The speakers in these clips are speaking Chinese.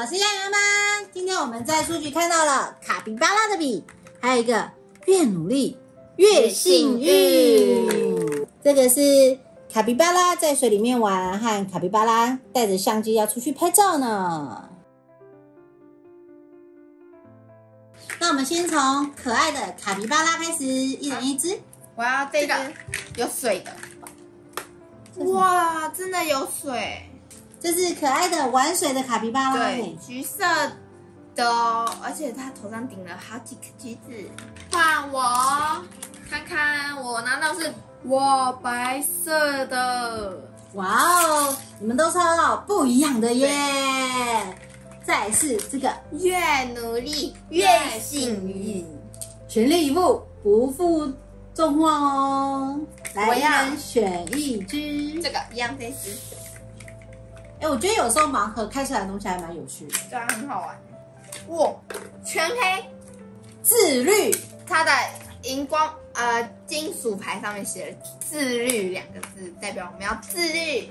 我是亚圆妈。今天我们在书局看到了卡比巴拉的笔，还有一个越努力越幸运。这个是卡比巴拉在水里面玩，和卡比巴拉带着相机要出去拍照呢。那我们先从可爱的卡比巴拉开始，一人一只。我要这个有水的。哇，真的有水！这是可爱的玩水的卡皮巴拉，对，橘色的，而且它头上顶了好几颗橘子。换我看看，我拿到是我白色的，哇哦，你们都抽到不一样的耶！再是这个越努力越幸运，全力以赴不负众望哦。来，我要。选一只这个一样这只，哎，我觉得有时候盲盒开出来的东西还蛮有趣的，对啊，很好玩。哇，全黑，自律，它的荧光呃金属牌上面写了“自律”两个字，代表我们要自律。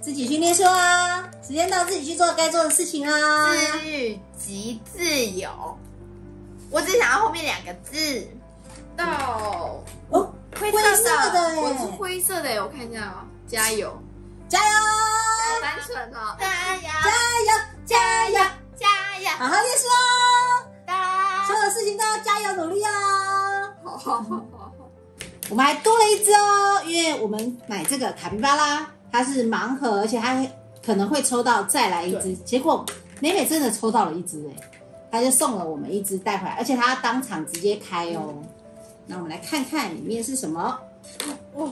自己去念书啊！时间到，自己去做该做的事情啊！自律即自由。我只想要后面两个字。到哦，灰色的，我是灰色的，我看一下哦。加油，加油！加油，加油，加油，加油！好好念书哦！所有事情都要加油努力哦！好好好好，我们还多了一只哦，因为我们买这个卡皮巴拉。它是盲盒，而且它可能会抽到再来一只。结果美美真的抽到了一只哎，他就送了我们一只带回来，而且他当场直接开哦。那我们来看看里面是什么？哇，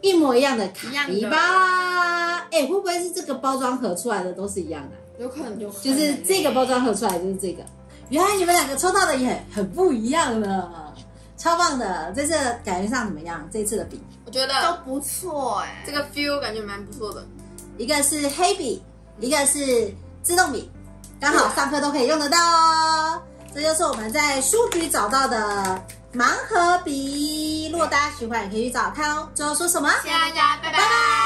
一模一样的卡皮巴拉。哎，会不会是这个包装盒出来的都是一样的？有可能就就是这个包装盒出来就是这个。原来你们两个抽到的也很不一样呢。超棒的，这次感觉上怎么样？这次的笔我觉得都不错哎，这个 feel 感觉蛮不错的。一个是黑笔，一个是自动笔，刚好上课都可以用得到哦。这就是我们在书局找到的盲盒笔，如果大家喜欢，也可以去找看哦。最后说什么？谢谢大家，拜拜。